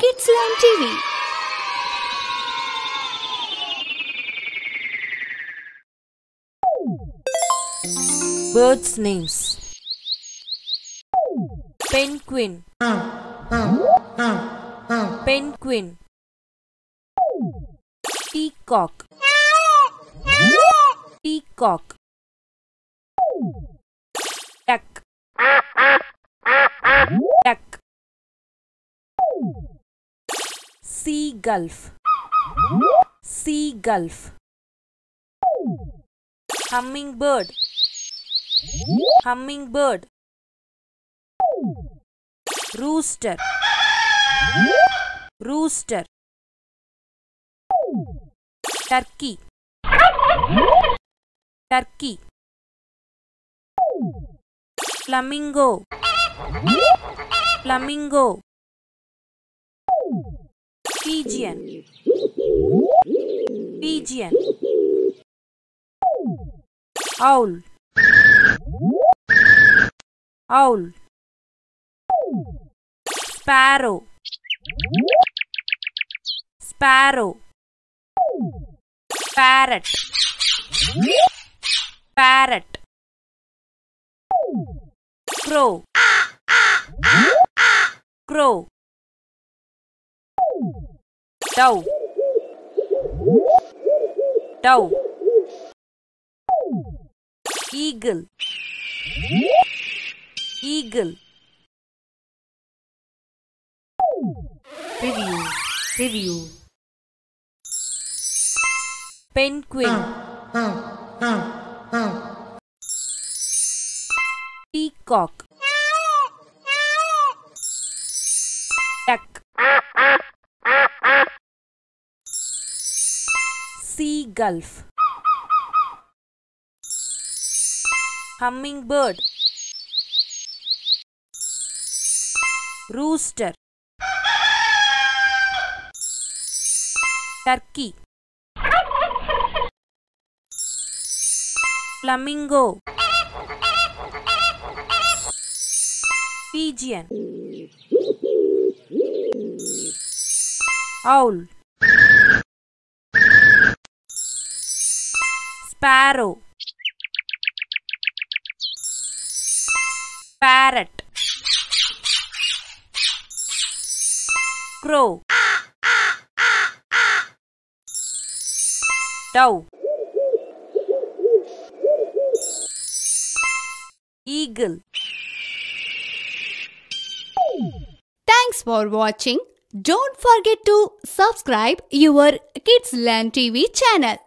Kids Learn TV. Birds' names. Penguin. Penguin. Peacock. Peacock. Duck. Duck Seagull Seagull Hummingbird. Hummingbird. Rooster. Rooster. Turkey. Turkey. Flamingo. Flamingo Pigeon. Pigeon. Owl. Owl. Sparrow. Sparrow. Parrot. Parrot. Crow. Crow Dove Dove Eagle. Eagle. Review Review Penguin. Peacock Seagull Hummingbird. Rooster. Turkey. Flamingo. Pigeon. Owl Sparrow. Parrot. Crow. Dove Eagle. Thanks for watching. Don't forget to subscribe your Kids Learn TV channel.